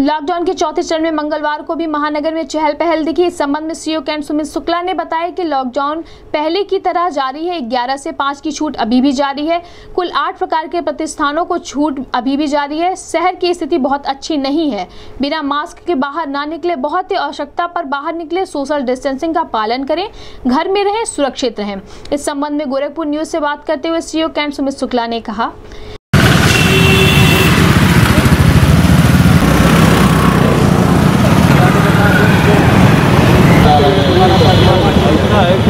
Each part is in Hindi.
लॉकडाउन के चौथे चरण में मंगलवार को भी महानगर में चहल पहल दिखी। इस संबंध में सीओ कैंट सुमित शुक्ला ने बताया कि लॉकडाउन पहले की तरह जारी है। 11 से 5 की छूट अभी भी जारी है। कुल आठ प्रकार के प्रतिष्ठानों को छूट अभी भी जारी है। शहर की स्थिति बहुत अच्छी नहीं है। बिना मास्क के बाहर ना निकले, बहुत ही आवश्यकता पर बाहर निकले सोशल डिस्टेंसिंग का पालन करें। घर में रहें, सुरक्षित रहें। इस संबंध में गोरखपुर न्यूज़ से बात करते हुए सीओ कैंट सुमित शुक्ला ने कहा ऐसा है कि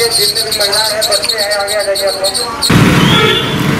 आइए जितने भी महिलाएँ हैं बच्चे हैं आगे आ जाइए आप लोग।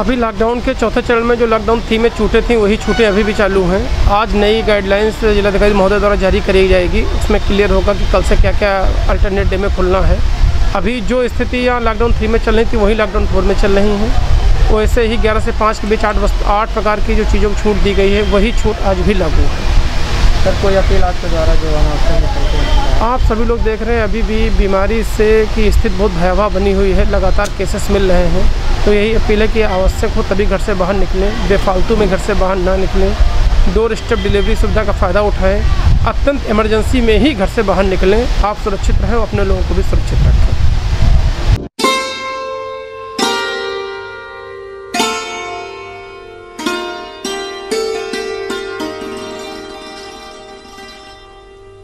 अभी लॉकडाउन के चौथे चरण में जो लॉकडाउन थी, में छूटे थी, वही छूटे अभी भी चालू हैं। आज नई गाइडलाइंस जिलाधिकारी महोदय द्वारा जारी करी जाएगी। उसमें क्लियर होगा कि कल से क्या क्या अल्टरनेट डे में खुलना है। अभी जो स्थिति यहाँ लॉकडाउन थ्री में चल रही थी, वही लॉकडाउन फोर में चल रही हैं। वैसे ही ग्यारह से पाँच के बीच आठ आठ प्रकार की जो चीज़ों को छूट दी गई है, वही छूट आज भी लागू है। सर, कोई अपील आपके द्वारा जो हम आपसे आप सभी लोग देख रहे हैं, अभी भी बीमारी से की स्थिति बहुत भयावह बनी हुई है, लगातार केसेस मिल रहे हैं। तो यही अपील है कि आवश्यक हो तभी घर से बाहर निकलें, बेफालतू में घर से बाहर ना निकलें। डोर स्टेप डिलीवरी सुविधा का फ़ायदा उठाएँ, अत्यंत इमरजेंसी में ही घर से बाहर निकलें। आप सुरक्षित रहें और अपने लोगों को भी सुरक्षित रखें।